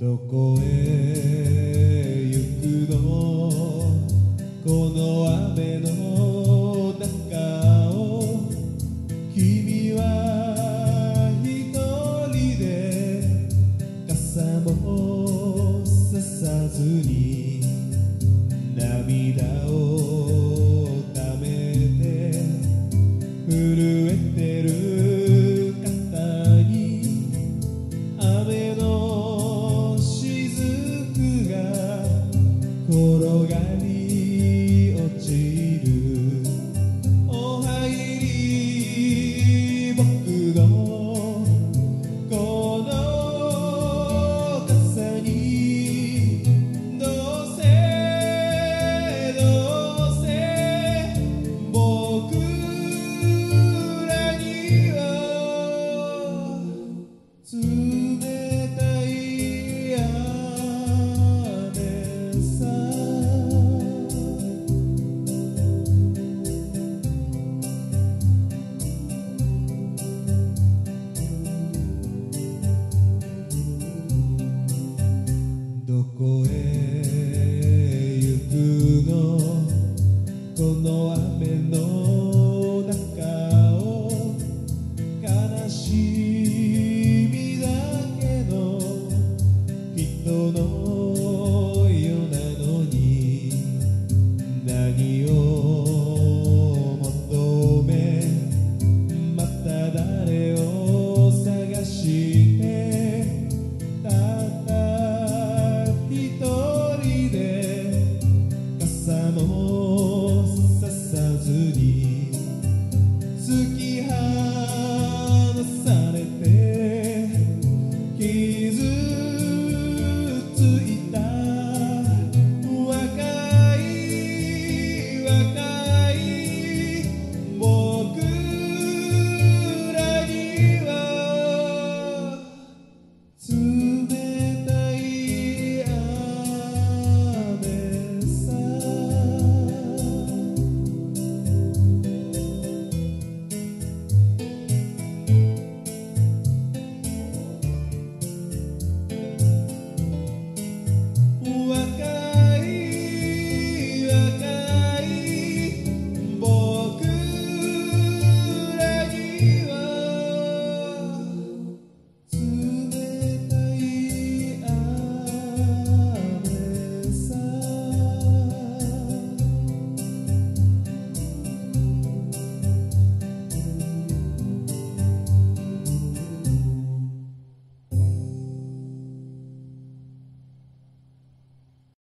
どこへ行くのこの雨の中を君は一人で傘もささずに涙を Koro この雨の中を悲しみだけの人のよなのに何を求めまた誰を探してたった一人で傘も子弟